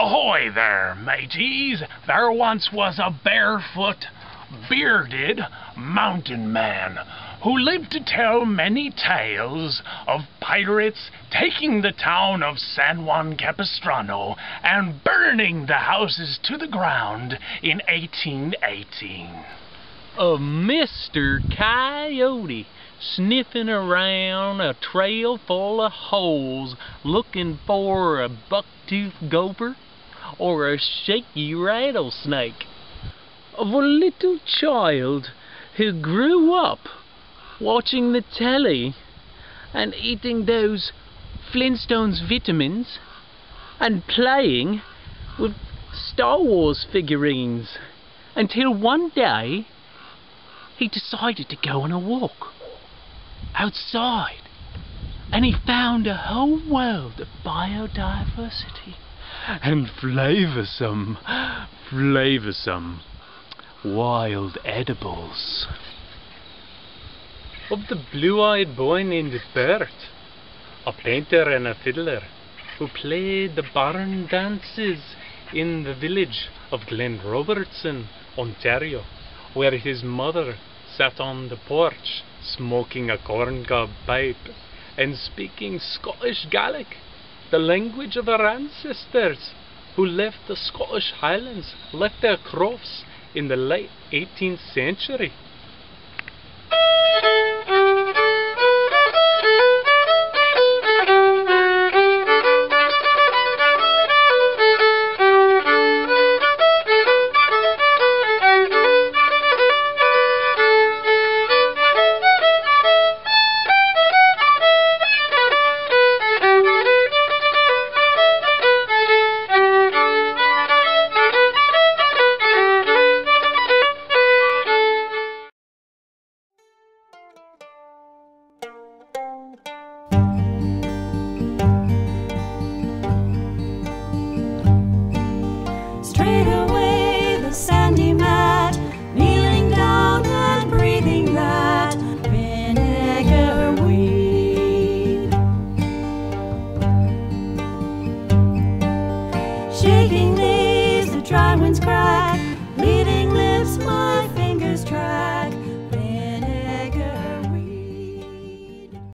Ahoy there, mateys! There once was a barefoot, bearded mountain man who lived to tell many tales of pirates taking the town of San Juan Capistrano and burning the houses to the ground in 1818. A Mr. Coyote sniffing around a trail full of holes looking for a buck-toothed gopher or a shaky rattlesnake. Of a little child who grew up watching the telly and eating those Flintstones vitamins and playing with Star Wars figurines until one day he decided to go on a walk outside and he found a whole world of biodiversity and flavoursome, flavoursome wild edibles. Of the blue-eyed boy named Bert, a painter and a fiddler, who played the barn dances in the village of Glen Robertson, Ontario, where his mother sat on the porch smoking a corncob pipe and speaking Scottish Gaelic, the language of our ancestors who left the Scottish Highlands, left their crofts in the late 18th century. Shaking leaves, the dry winds crack,